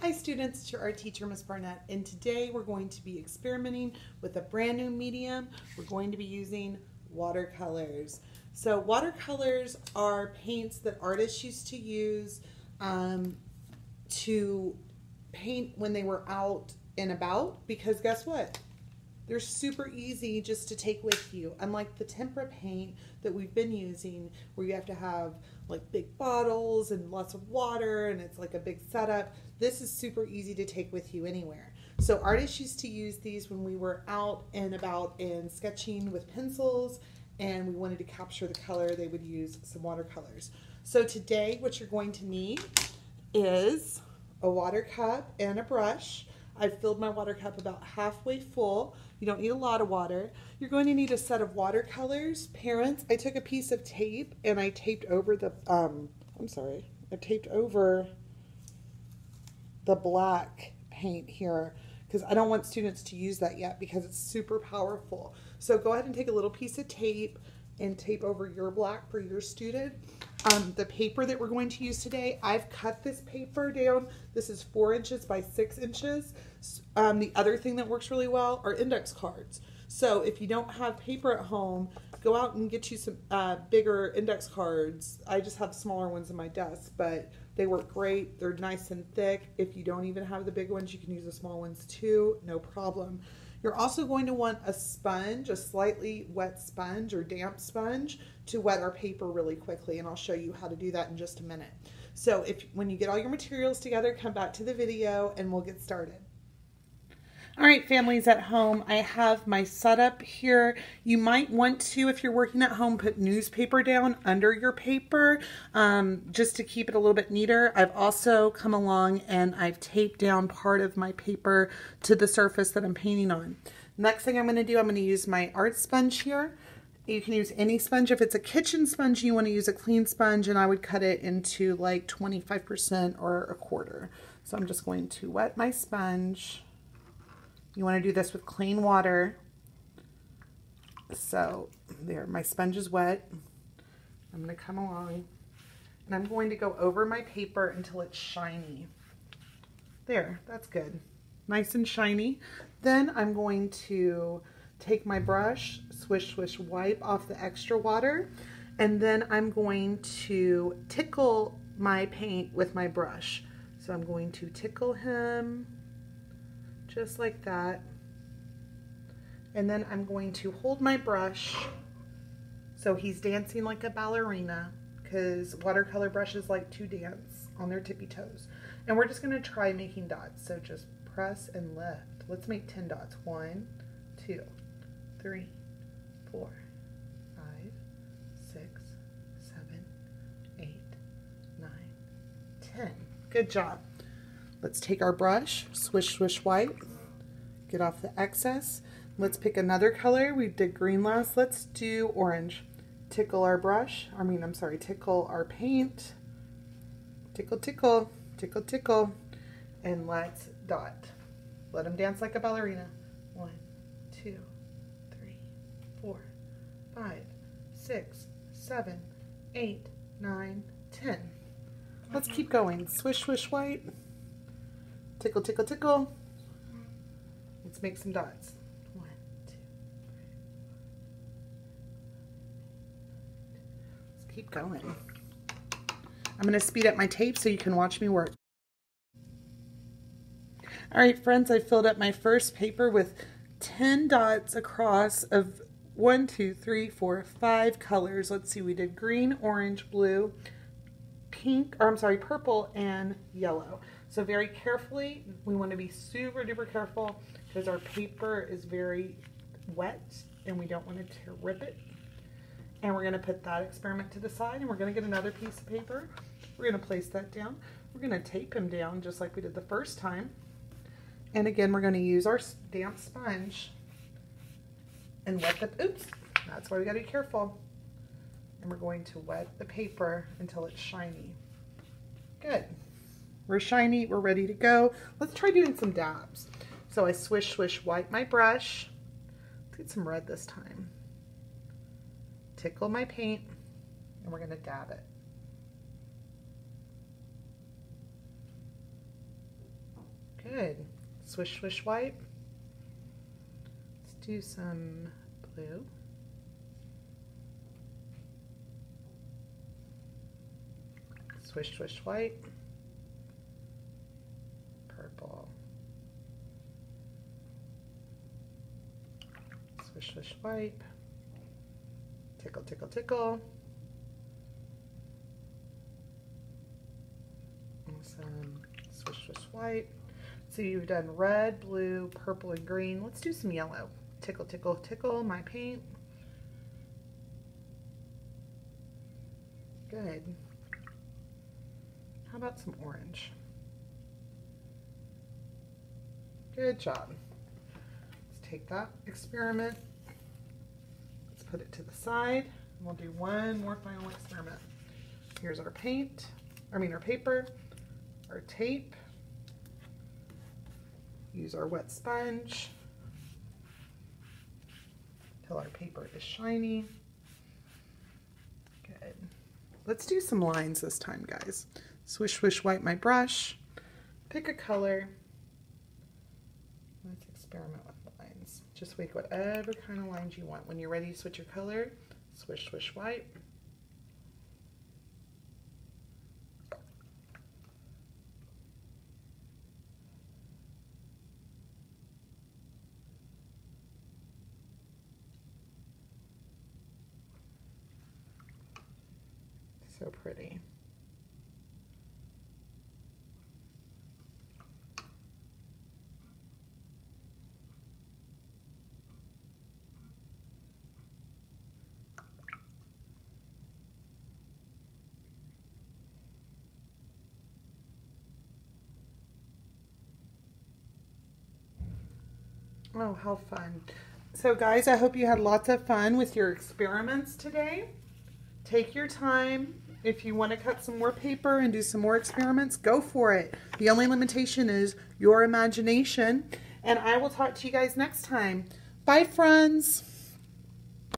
Hi students, it's your art teacher, Ms. Barnett, and today we're going to be experimenting with a brand new medium. We're going to be using watercolors. So watercolors are paints that artists used to use um, to paint when they were out and about because guess what? They're super easy just to take with you. Unlike the tempera paint that we've been using where you have to have like big bottles and lots of water and it's like a big setup. This is super easy to take with you anywhere. So artists used to use these when we were out and about and sketching with pencils and we wanted to capture the color, they would use some watercolors. So today what you're going to need is a water cup and a brush. I've filled my water cup about halfway full. You don't need a lot of water. You're going to need a set of watercolors. Parents, I took a piece of tape and I taped over the, um, I'm sorry, I taped over the black paint here because I don't want students to use that yet because it's super powerful. So go ahead and take a little piece of tape and tape over your black for your student. Um, the paper that we're going to use today, I've cut this paper down. This is four inches by six inches. Um, the other thing that works really well are index cards. So if you don't have paper at home, go out and get you some uh, bigger index cards. I just have smaller ones in my desk, but they work great. They're nice and thick. If you don't even have the big ones, you can use the small ones too, no problem. You're also going to want a sponge, a slightly wet sponge or damp sponge to wet our paper really quickly and I'll show you how to do that in just a minute. So if when you get all your materials together, come back to the video and we'll get started. All right, families at home, I have my setup here. You might want to, if you're working at home, put newspaper down under your paper um, just to keep it a little bit neater. I've also come along and I've taped down part of my paper to the surface that I'm painting on. Next thing I'm going to do, I'm going to use my art sponge here. You can use any sponge. If it's a kitchen sponge, you want to use a clean sponge, and I would cut it into like 25% or a quarter. So I'm just going to wet my sponge. You want to do this with clean water. So there, my sponge is wet. I'm going to come along and I'm going to go over my paper until it's shiny. There, that's good. Nice and shiny. Then I'm going to take my brush, swish, swish, wipe off the extra water, and then I'm going to tickle my paint with my brush. So I'm going to tickle him just like that. And then I'm going to hold my brush so he's dancing like a ballerina because watercolor brushes like to dance on their tippy toes. And we're just going to try making dots. So just press and lift. Let's make 10 dots. One, two, three, four, five, six, seven, eight, nine, ten. Good job. Let's take our brush, swish, swish, white, get off the excess. Let's pick another color. We did green last. Let's do orange. Tickle our brush. I mean, I'm sorry, tickle our paint. Tickle, tickle, tickle, tickle. And let's dot. Let him dance like a ballerina. One, two, three, four, five, six, seven, eight, nine, ten. Let's keep going. Swish, swish, white. Tickle, tickle, tickle. Let's make some dots. One, two, three. Let's keep going. I'm going to speed up my tape so you can watch me work. All right, friends, I filled up my first paper with 10 dots across of one, two, three, four, five colors. Let's see, we did green, orange, blue, pink, or I'm sorry, purple, and yellow. So very carefully, we want to be super duper careful because our paper is very wet and we don't want to rip it. And we're going to put that experiment to the side and we're going to get another piece of paper. We're going to place that down. We're going to tape him down just like we did the first time. And again, we're going to use our damp sponge and wet the, oops, that's why we got to be careful. And we're going to wet the paper until it's shiny. Good. We're shiny, we're ready to go. Let's try doing some dabs. So I swish, swish, wipe my brush. Let's get some red this time. Tickle my paint, and we're gonna dab it. Good. Swish, swish, wipe. Let's do some blue. Swish, swish, wipe. Purple. Swish, swish, wipe. Tickle, tickle, tickle. some swish, swish, wipe. So you've done red, blue, purple, and green. Let's do some yellow. Tickle, tickle, tickle my paint. Good. How about some orange? Good job. Let's take that experiment. Put it to the side. We'll do one more final experiment. Here's our paint, I mean our paper, our tape, use our wet sponge till our paper is shiny. Good. Let's do some lines this time, guys. Swish, swish, wipe my brush. Pick a color. Let's experiment with. Just make whatever kind of lines you want. When you're ready to switch your color, swish, swish, wipe. So pretty. Oh, how fun. So guys, I hope you had lots of fun with your experiments today. Take your time, if you want to cut some more paper and do some more experiments, go for it. The only limitation is your imagination. And I will talk to you guys next time. Bye, friends.